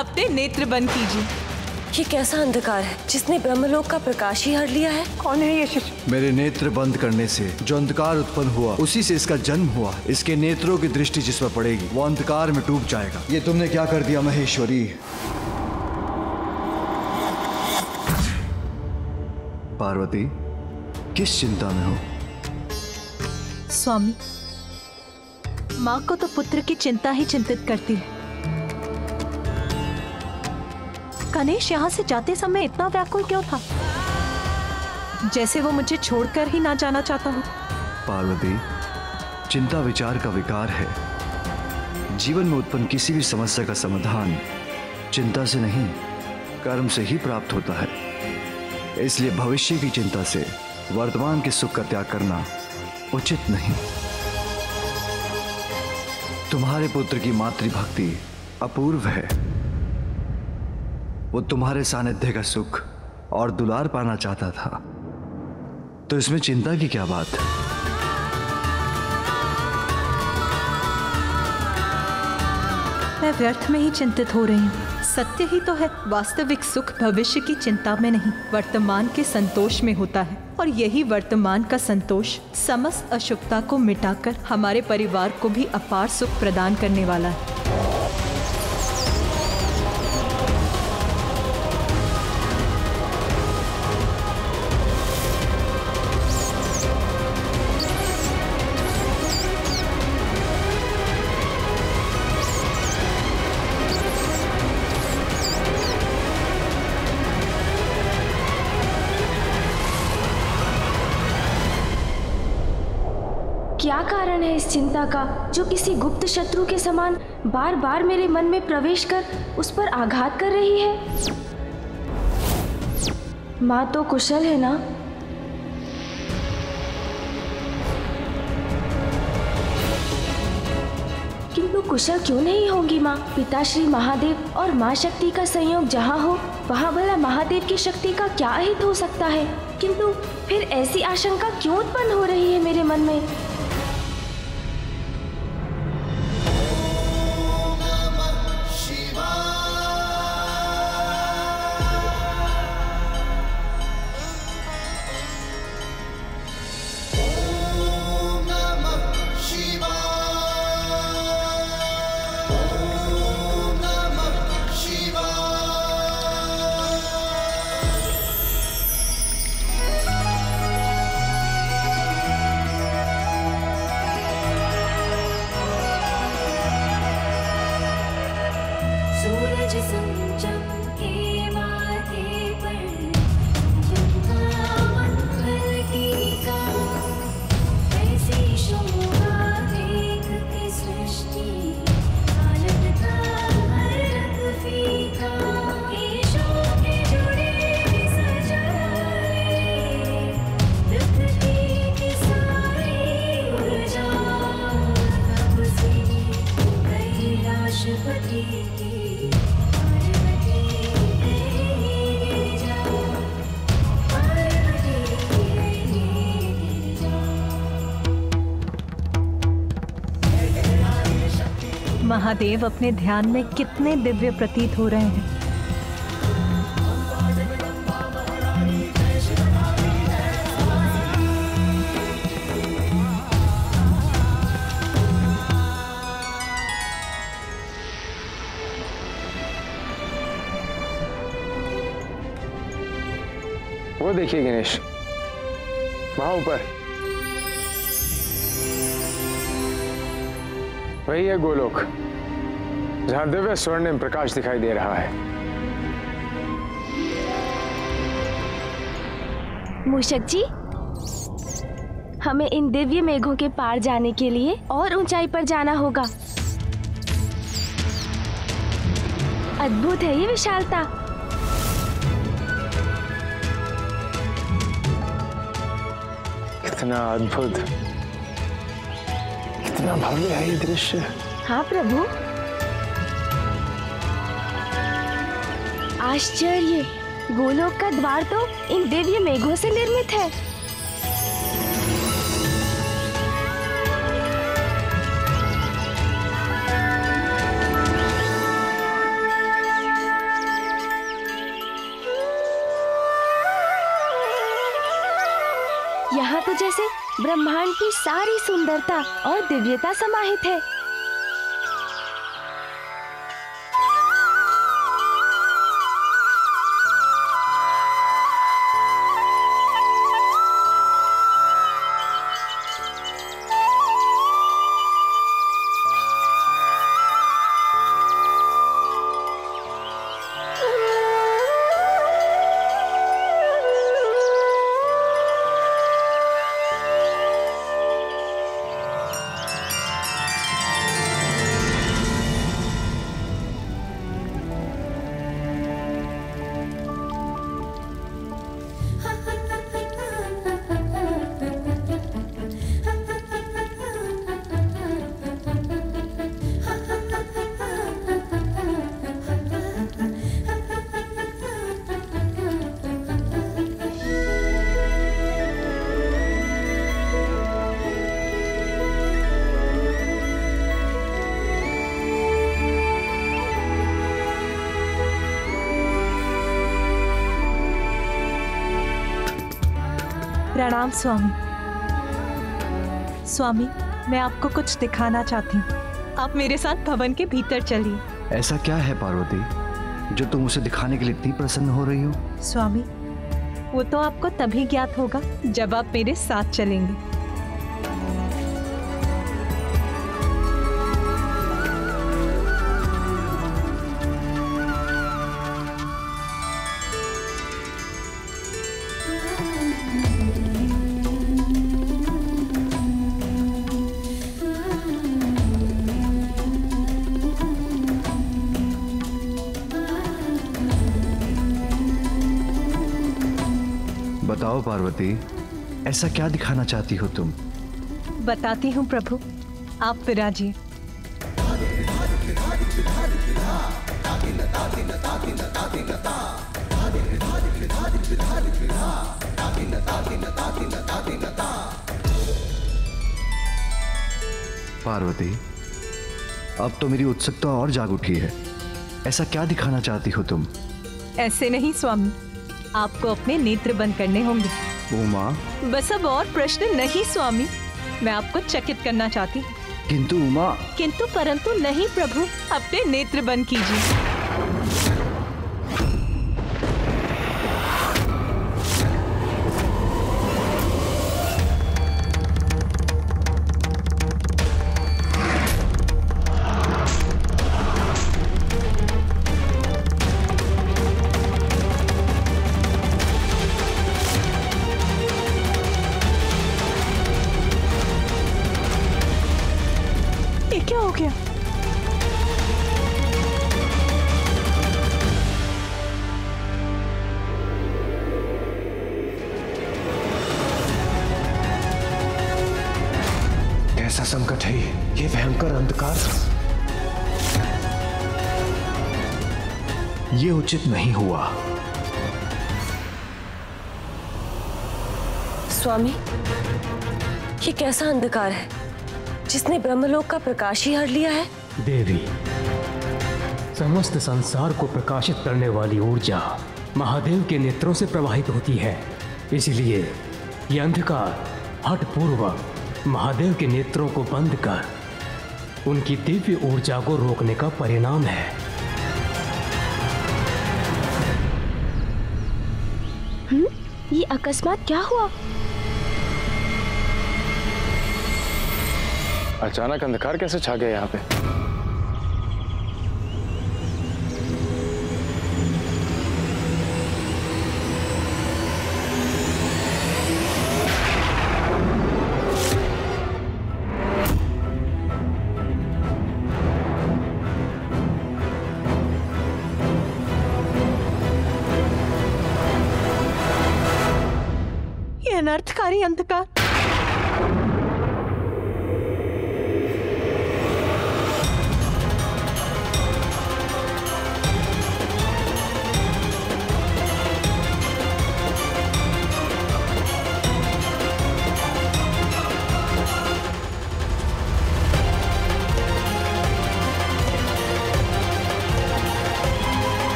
अपने नेत्र बंद कीजिए। ये कैसा अंधकार है? जिसने ब्रह्मलोक का प्रकाश ही हर लिया है? कौन है ये शिष्य? मेरे नेत्र बंद करने से जो अंधकार उत्पन्न हुआ उसी से इसका जन्म हुआ। इसके नेत्रों की दृष्टि जिस पर पड़ेगी वो अंधकार में डूब जाएगा। ये तुमने क्या कर दिया महेश्वरी? पार्वती किस चिंता में हो? स्वामी माँ को तो पुत्र की चिंता ही चिंतित करती है। गणेश यहाँ से जाते समय इतना व्याकुल क्यों था? जैसे वो मुझे छोड़कर ही ना जाना चाहता हो। पार्वती, चिंता विचार का विकार है। जीवन में उत्पन्न किसी भी समस्या का समाधान चिंता से नहीं, कर्म से ही प्राप्त होता है। इसलिए भविष्य की चिंता से वर्तमान के सुख का त्याग करना उचित नहीं। तुम्हारे पुत्र की मातृभक्ति अपूर्व है। वो तुम्हारे सानिध्य का सुख और दुलार पाना चाहता था। तो इसमें चिंता की क्या बात मैं व्यर्थ में ही चिंतित हो रही हूँ। सत्य ही तो है, वास्तविक सुख भविष्य की चिंता में नहीं, वर्तमान के संतोष में होता है। और यही वर्तमान का संतोष समस्त अशुभता को मिटाकर हमारे परिवार को भी अपार सुख प्रदान करने वाला है। है इस चिंता का, जो किसी गुप्त शत्रु के समान बार बार मेरे मन में प्रवेश कर उस पर आघात कर रही है? माँ तो कुशल है ना? किंतु कुशल क्यों नहीं होंगी माँ? पिता श्री महादेव और माँ शक्ति का संयोग जहाँ हो, वहाँ भला महादेव की शक्ति का क्या हित हो सकता है? किंतु फिर ऐसी आशंका क्यों उत्पन्न हो रही है मेरे मन में? महादेव अपने ध्यान में कितने दिव्य प्रतीत हो रहे हैं। वो देखिए गणेश, वहाँ ऊपर। वही है गोलोक। जहाँ दिव्य स्वर्णिम प्रकाश दिखाई दे रहा है। मूषक जी हमें इन दिव्य मेघों के पार जाने के लिए और ऊंचाई पर जाना होगा। अद्भुत है ये विशालता। कितना अद्भुत। कितना भव्य है ये दृश्य। हाँ प्रभु। आश्चर्य। गोलोक का द्वार तो इन दिव्य मेघों से निर्मित है। यहाँ तो जैसे ब्रह्मांड की सारी सुंदरता और दिव्यता समाहित है। प्रणाम स्वामी। स्वामी मैं आपको कुछ दिखाना चाहती हूँ। आप मेरे साथ भवन के भीतर चलिए। ऐसा क्या है पार्वती जो तुम उसे दिखाने के लिए इतनी प्रसन्न हो रही हो? स्वामी वो तो आपको तभी ज्ञात होगा जब आप मेरे साथ चलेंगे। बताओ पार्वती ऐसा क्या दिखाना चाहती हो तुम? बताती हूँ प्रभु। आप विराजिए पार्वती अब तो मेरी उत्सुकता और जाग उठी है। ऐसा क्या दिखाना चाहती हो तुम? ऐसे नहीं स्वामी। आपको अपने नेत्र बंद करने होंगे। उमा। बस अब और प्रश्न नहीं स्वामी। मैं आपको चकित करना चाहती किंतु उमा। किंतु परंतु नहीं प्रभु। अपने नेत्र बंद कीजिए। संकट है ये भयंकर अंधकार। ये उचित नहीं हुआ। स्वामी ये कैसा अंधकार है? जिसने ब्रह्मलोक का प्रकाश ही हर लिया है। देवी समस्त संसार को प्रकाशित करने वाली ऊर्जा महादेव के नेत्रों से प्रवाहित होती है। इसलिए यह अंधकार हट हठपूर्वक महादेव के नेत्रों को बंद कर उनकी दिव्य ऊर्जा को रोकने का परिणाम है। ये अकस्मात क्या हुआ? अचानक अंधकार कैसे छा गया यहाँ पे?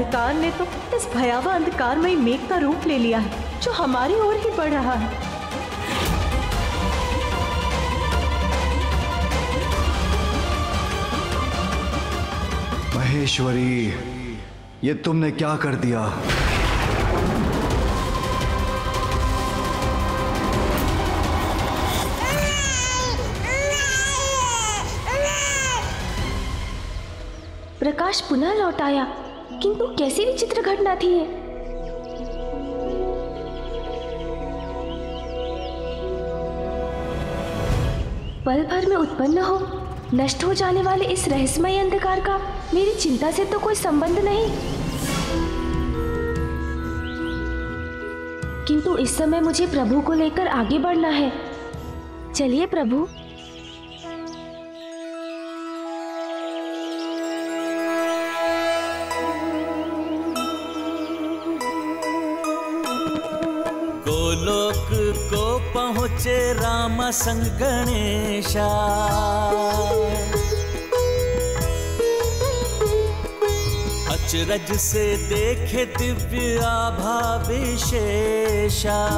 अंधकार ने तो इस भयावह अंधकार अंधकारमय मेघ का रूप ले लिया है जो हमारी ओर ही बढ़ रहा है। महेश्वरी ये तुमने क्या कर दिया? प्रकाश पुनः लौट आया। किंतु कैसी विचित्र घटना थी ये? पल भर में उत्पन्न हो, नष्ट हो जाने वाले इस रहस्यमय अंधकार का मेरी चिंता से तो कोई संबंध नहीं। किंतु इस समय मुझे प्रभु को लेकर आगे बढ़ना है। चलिए प्रभु। राम अचरज से देखे दिव्य आभा विशेषा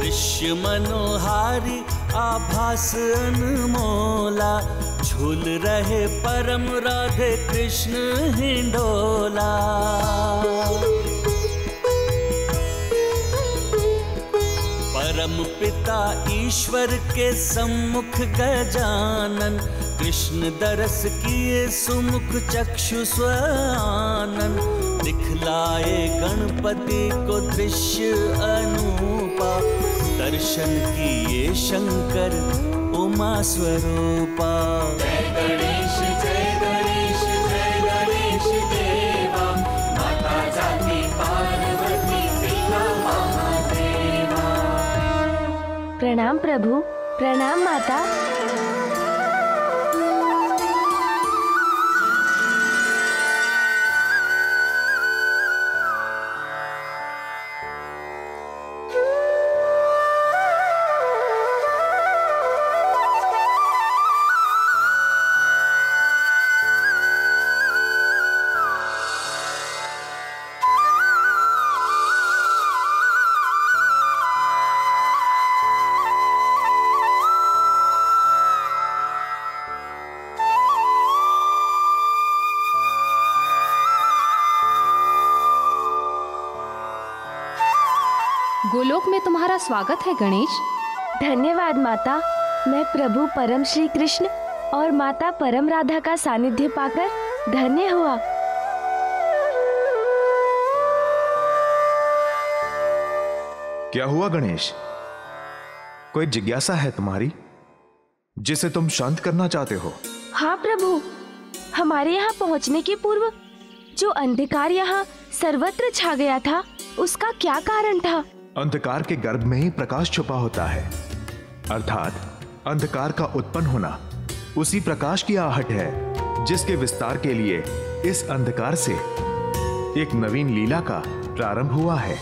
दृश्य मनोहारी आभास अनमोला, झूल रहे परम राधे कृष्ण हिंडोला। परम पिता ईश्वर के सम्मुख गजानन कृष्ण दरस किए सुमुख चक्षु स्वानन दिखलाए गणपति को दृश्य अनूपा, दर्शन किए शंकर उमा स्वरूपा। प्रणाम प्रभु प्रणाम माता। गोलोक में तुम्हारा स्वागत है गणेश। धन्यवाद माता। मैं प्रभु परम श्री कृष्ण और माता परम राधा का सानिध्य पाकर धन्य हुआ। क्या हुआ गणेश? कोई जिज्ञासा है तुम्हारी जिसे तुम शांत करना चाहते हो? हाँ प्रभु। हमारे यहाँ पहुँचने के पूर्व जो अंधकार यहाँ सर्वत्र छा गया था उसका क्या कारण था? अंधकार के गर्भ में ही प्रकाश छुपा होता है। अर्थात, अंधकार का उत्पन्न होना उसी प्रकाश की आहट है, जिसके विस्तार के लिए इस अंधकार से एक नवीन लीला का प्रारंभ हुआ है।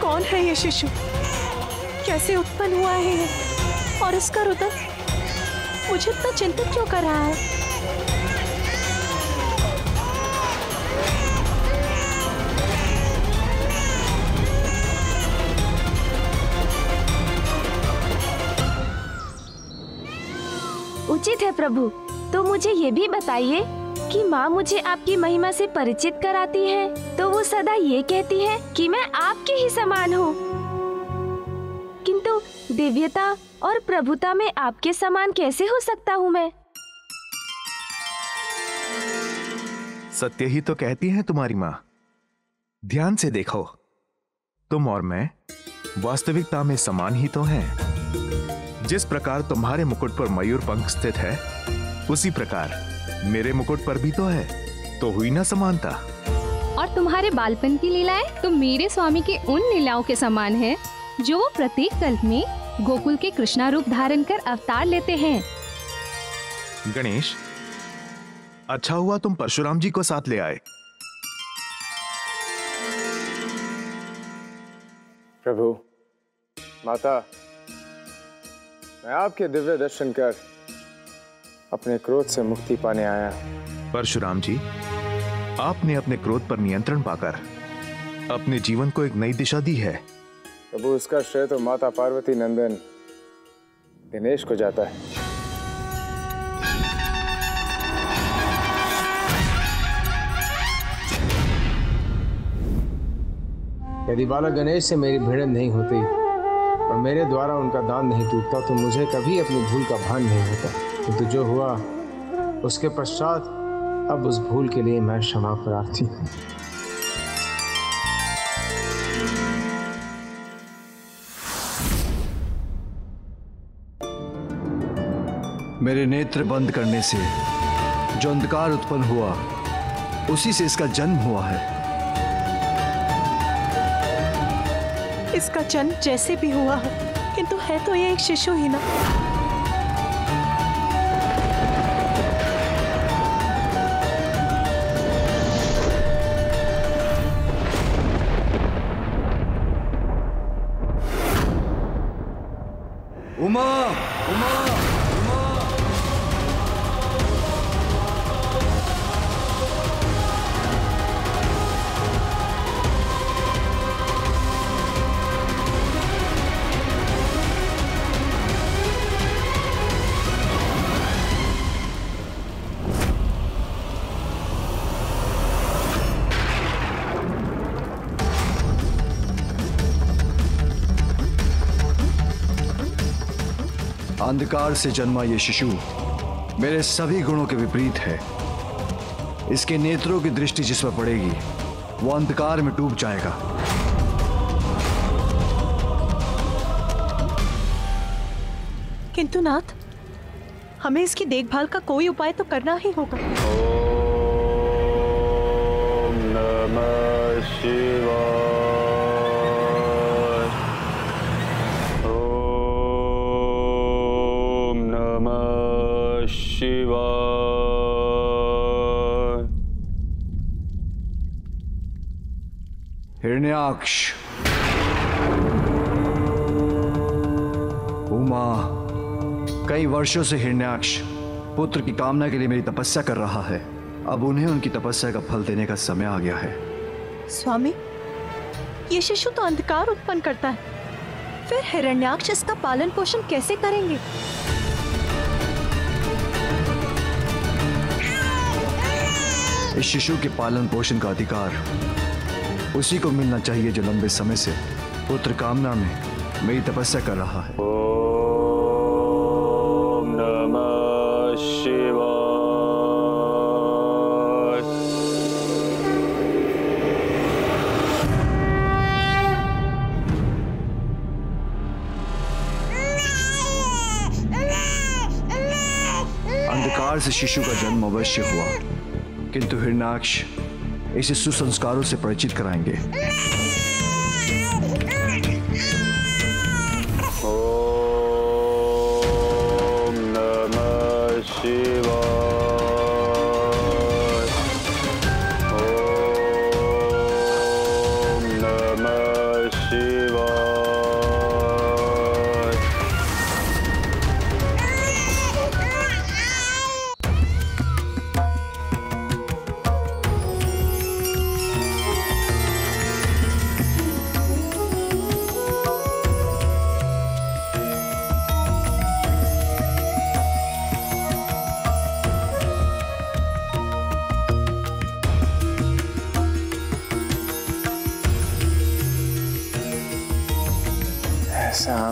कौन है ये शिशु? कैसे उत्पन्न हुआ है और इसका रुदन मुझे इतना चिंतित क्यों कर रहा है? उचित है प्रभु तो मुझे ये भी बताइए कि माँ मुझे आपकी महिमा से परिचित कराती है तो वो सदा ये कहती है कि मैं आपके ही समान हूँ। दिव्यता और प्रभुता में आपके समान कैसे हो सकता हूँ मैं? सत्य ही तो कहती है तुम्हारी माँ। ध्यान से देखो। तुम और मैं वास्तविकता में समान ही तो हैं। जिस प्रकार तुम्हारे मुकुट पर मयूर पंख स्थित है उसी प्रकार मेरे मुकुट पर भी तो है तो हुई ना समानता। और तुम्हारे बालपन की लीलाएँ तो मेरे स्वामी के उन लीलाओं के समान है जो वो प्रत्येक कल्प में गोकुल के कृष्णा रूप धारण कर अवतार लेते हैं। गणेश अच्छा हुआ तुम परशुराम जी को साथ ले आए। प्रभु माता मैं आपके दिव्य दर्शन कर अपने क्रोध से मुक्ति पाने आया परशुराम जी आपने अपने क्रोध पर नियंत्रण पाकर अपने जीवन को एक नई दिशा दी है। प्रभु उसका श्रेय तो माता पार्वती नंदन दिनेश को जाता है। यदि बालक गणेश से मेरी भिड़न नहीं होती और मेरे द्वारा उनका दान नहीं टूटता तो मुझे कभी अपनी भूल का भान नहीं होता। किंतु तो जो हुआ, उसके पश्चात अब उस भूल के लिए मैं क्षमा प्रार्थी हूँ। मेरे नेत्र बंद करने से जो अंधकार उत्पन्न हुआ उसी से इसका जन्म हुआ है। इसका जन्म जैसे भी हुआ हो किंतु है तो ये एक शिशु ही ना। उमा उमा। अंधकार से जन्मा ये शिशु मेरे सभी गुणों के विपरीत है। इसके नेत्रों की दृष्टि जिस पर पड़ेगी वो अंधकार में डूब जाएगा। किंतु नाथ हमें इसकी देखभाल का कोई उपाय तो करना ही होगा। ओम नमः शिवाय। हिरण्याक्ष उमा कई वर्षों से हिरण्याक्ष पुत्र की कामना के लिए मेरी तपस्या कर रहा है। अब उन्हें उनकी तपस्या का फल देने का समय आ गया है। स्वामी ये शिशु तो अंधकार उत्पन्न करता है। फिर हिरण्याक्ष इसका पालन पोषण कैसे करेंगे? इस शिशु के पालन पोषण का अधिकार उसी को मिलना चाहिए जो लंबे समय से पुत्र कामना में मेरी तपस्या कर रहा है। ओम नमः शिवाय। अंधकार से शिशु का जन्म अवश्य हुआ किंतु हिरणाक्ष इसे सुसंस्कारों से परिचित कराएँगे।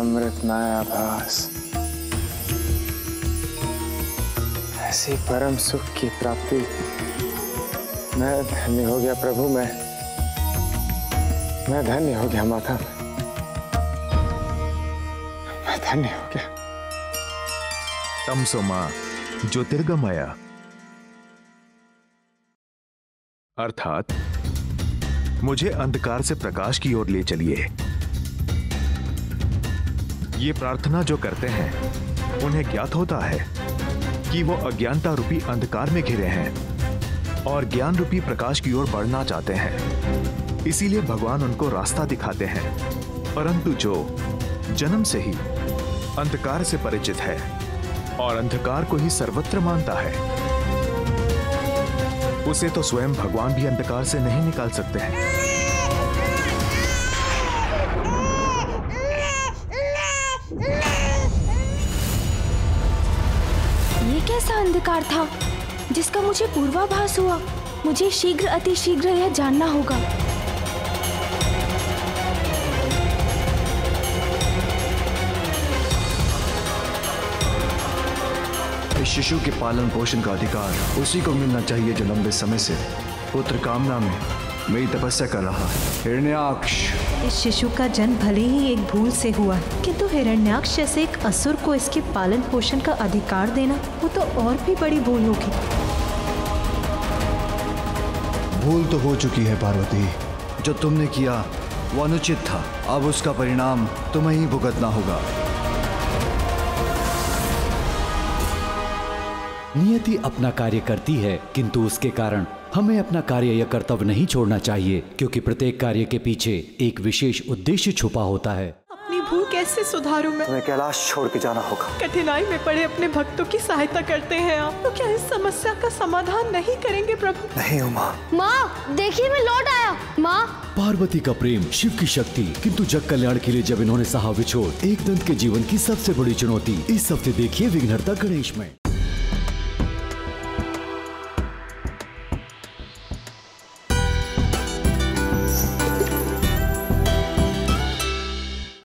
ऐसा अमृतमय आभास ऐसी परम सुख की प्राप्ति। मैं धन्य हो गया प्रभु, मैं मैं धन्य हो गया माता। मैं धन्य हो गया। तमसोमा ज्योतिर्गमय। अर्थात, मुझे अंधकार से प्रकाश की ओर ले चलिए। ये प्रार्थना जो करते हैं, उन्हें ज्ञात होता है कि वो अज्ञानता रूपी अंधकार में घिरे हैं और ज्ञान रूपी प्रकाश की ओर बढ़ना चाहते हैं। इसीलिए भगवान उनको रास्ता दिखाते हैं, परंतु जो जन्म से ही अंधकार से परिचित है और अंधकार को ही सर्वत्र मानता है, उसे तो स्वयं भगवान भी अंधकार से नहीं निकाल सकते हैं। अंधकार था, जिसका मुझे पूर्वाभास हुआ। मुझे शीघ्र अतिशीघ्र यह जानना होगा। इस शिशु के पालन पोषण का अधिकार उसी को मिलना चाहिए जो लंबे समय से पुत्र कामना में मेरी तपस्या कर रहा है। हिरण्याक्ष। इस शिशु का जन्म भले ही एक भूल से हुआ किंतु हिरण्याक्ष जैसे एक असुर को इसके पालन पोषण का अधिकार देना वो तो और भी बड़ी भूल होगी। भूल तो हो चुकी है पार्वती। जो तुमने किया वो अनुचित था। अब उसका परिणाम तुम्हें ही भुगतना होगा। नियति अपना कार्य करती है किंतु उसके कारण हमें अपना कार्य या कर्तव्य नहीं छोड़ना चाहिए क्योंकि प्रत्येक कार्य के पीछे एक विशेष उद्देश्य छुपा होता है। अपनी भूल कैसे सुधारूं मैं? तुम्हें कैलाश छोड़ के जाना होगा। कठिनाई में पड़े अपने भक्तों की सहायता करते हैं आप। तो क्या इस समस्या का समाधान नहीं करेंगे प्रभु? नहीं उमा। माँ देखिए मैं लौट आया। माँ। पार्वती का प्रेम शिव की शक्ति किंतु जग कल्याण के लिए जब इन्होंने सहा विछोड़ एक दंत के जीवन की सबसे बड़ी चुनौती। इस हफ़्ते देखिए विघ्नहर्ता गणेश में।